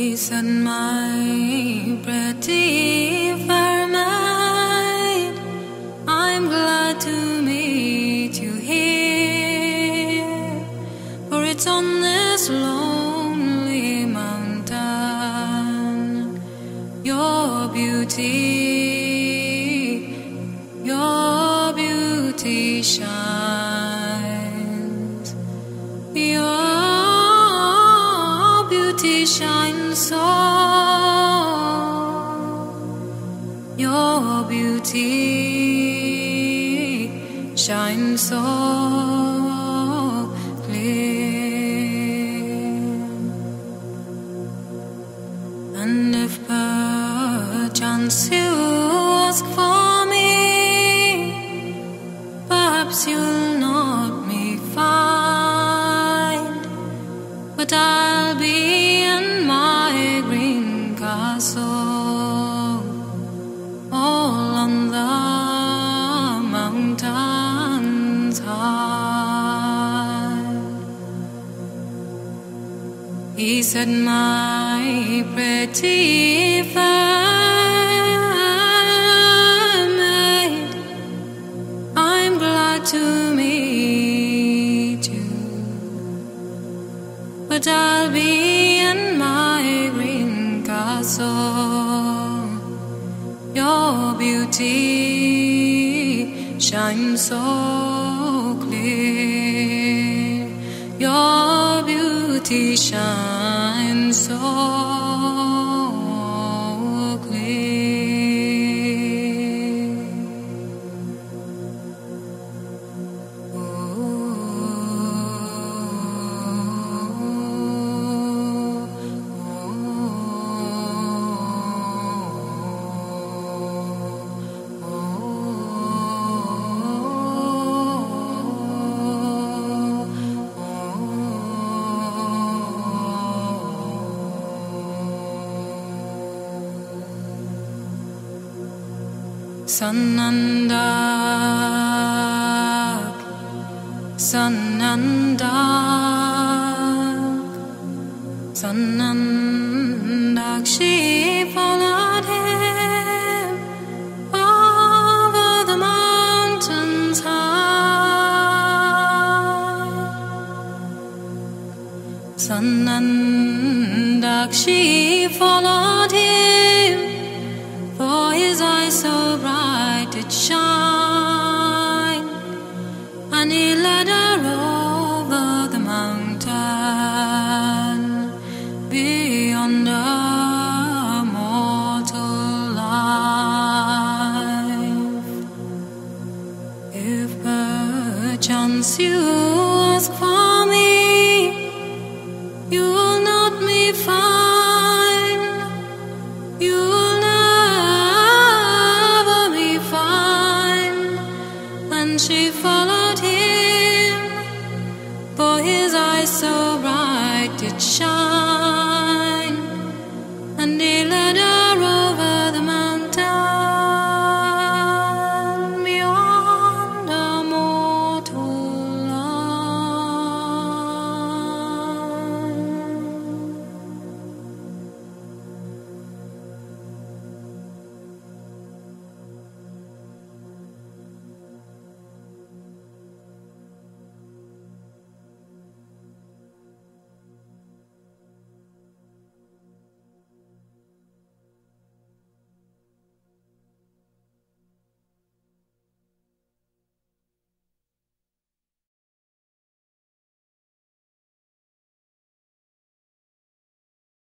Listen, my pretty fair maid, I'm glad to meet you here, for it's on this lonely mountain your beauty, your beauty shines. Shines so. Your beauty shines so clear. And if perchance you ask for me, perhaps you'll not me find, but I'll He said, My pretty fair I'm glad to meet you, but I'll be castle. Your beauty shines so clear. Your beauty shines so Sun and dark, sun and dark, sun and dark. She followed him over the mountains high. Sun and dark. She followed him so bright it shine, and he led her over And she followed him, for his eyes so bright did shine.